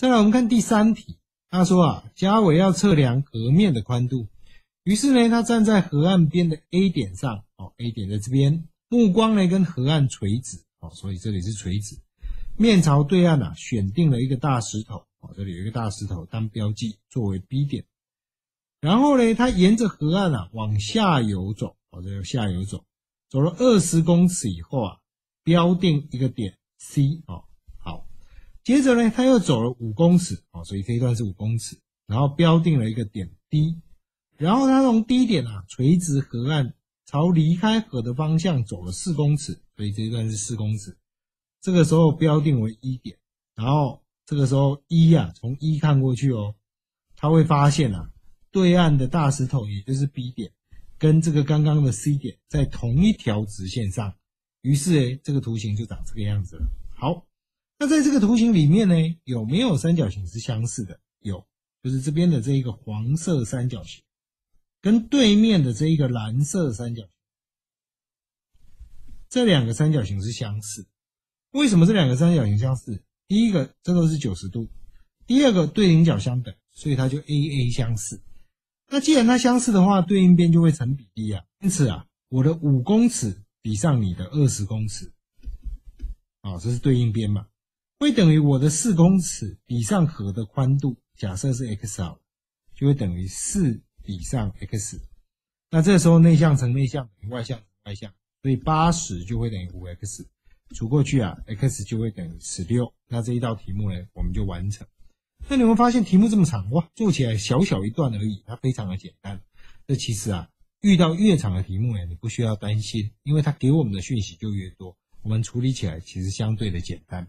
再来，我们看第三题，他说啊，嘉伟要测量河面的宽度，于是呢，他站在河岸边的 A 点上，哦，A 点在这边，目光呢跟河岸垂直，哦，所以这里是垂直，面朝对岸啊，选定了一个大石头，哦，这里有一个大石头当标记作为 B 点，然后呢，他沿着河岸啊往下游走，哦，这个下游走，走了二十公尺以后啊，标定一个点 C，哦。接着呢，他又走了五公尺，哦，所以这一段是五公尺，然后标定了一个点 D，然后他从 D 点啊垂直河岸朝离开河的方向走了四公尺，所以这一段是四公尺。这个时候标定为一点，然后这个时候一啊从一看过去哦，他会发现啊对岸的大石头也就是 B 点跟这个刚刚的 C 点在同一条直线上，于是诶这个图形就长这个样子了。好。那在这个图形里面呢，有没有三角形是相似的？有，就是这边的这一个黄色三角形，跟对面的这一个蓝色三角形，这两个三角形是相似。为什么这两个三角形相似？第一个，这都是九十度；第二个，对棱角相等，所以它就 A A 相似。那既然它相似的话，对应边就会成比例啊。因此啊，我的五公尺比上你的二十公尺，啊，这是对应边嘛。会等于我的四公尺比上河的宽度，假设是 x 好，就会等于四比上 x。那这时候内向乘内向等于外向乘外向，所以八十就会等于五 x，除过去啊，x 就会等于十六。那这一道题目呢，我们就完成。那你会发现题目这么长哇，做起来小小一段而已，它非常的简单。这其实啊，遇到越长的题目呢，你不需要担心，因为它给我们的讯息就越多，我们处理起来其实相对的简单。